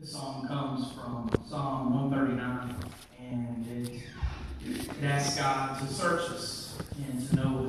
This song comes from Psalm 139, and it, it asks God to search us and to know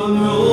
Amen.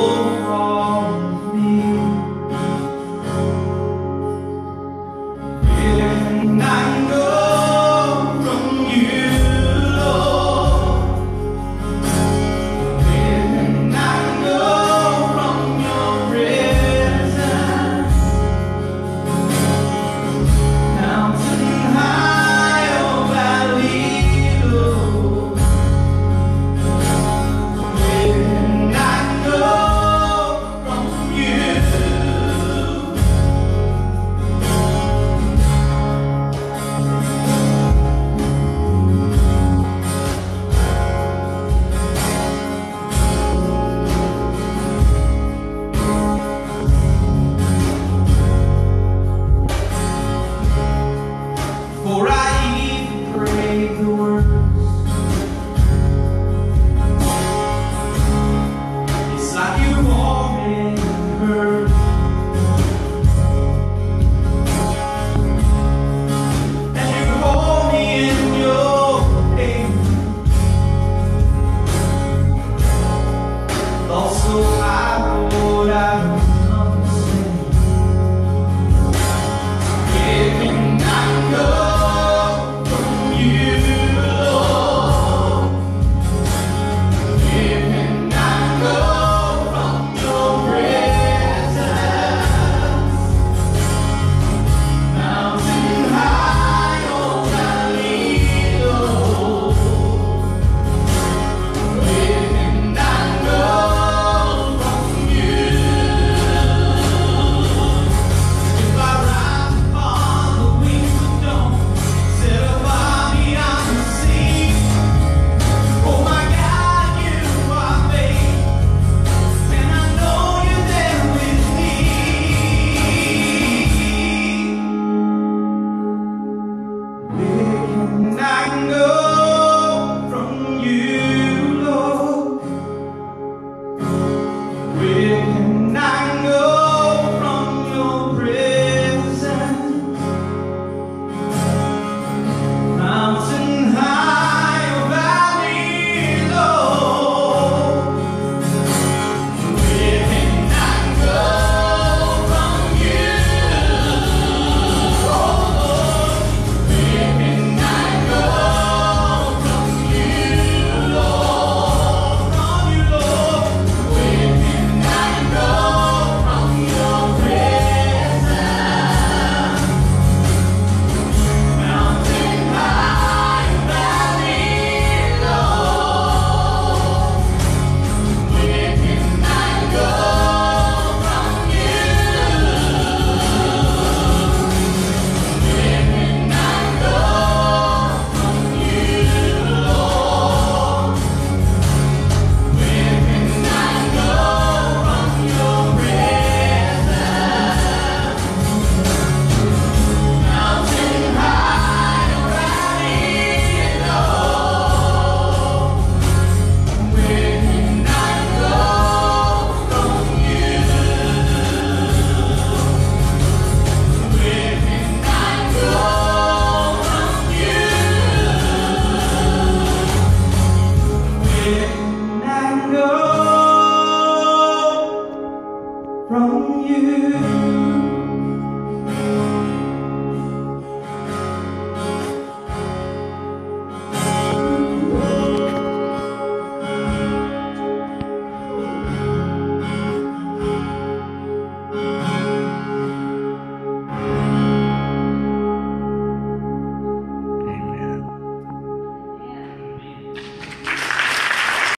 the world.